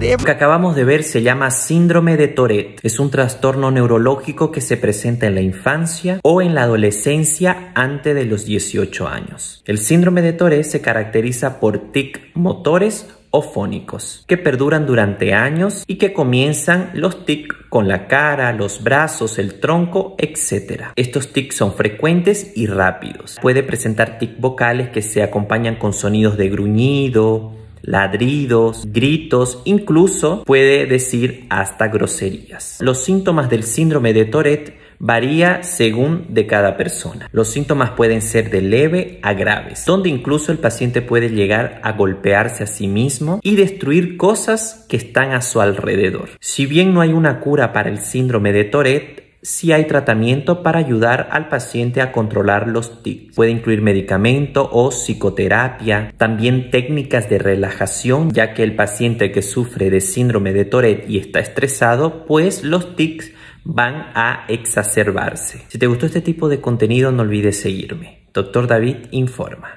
Que acabamos de ver se llama síndrome de Tourette. Es un trastorno neurológico que se presenta en la infancia o en la adolescencia antes de los 18 años. El síndrome de Tourette se caracteriza por tic motores o fónicos, que perduran durante años y que comienzan los tics con la cara, los brazos, el tronco, etc. Estos tics son frecuentes y rápidos. Puede presentar tics vocales que se acompañan con sonidos de gruñido, ladridos, gritos, incluso puede decir hasta groserías. Los síntomas del síndrome de Tourette varía según de cada persona. Los síntomas pueden ser de leve a graves, donde incluso el paciente puede llegar a golpearse a sí mismo y destruir cosas que están a su alrededor. Si bien no hay una cura para el síndrome de Tourette, si hay tratamiento para ayudar al paciente a controlar los tics. Puede incluir medicamento o psicoterapia, también técnicas de relajación, ya que el paciente que sufre de síndrome de Tourette y está estresado, pues los tics van a exacerbarse. Si te gustó este tipo de contenido, no olvides seguirme. Doctor David informa.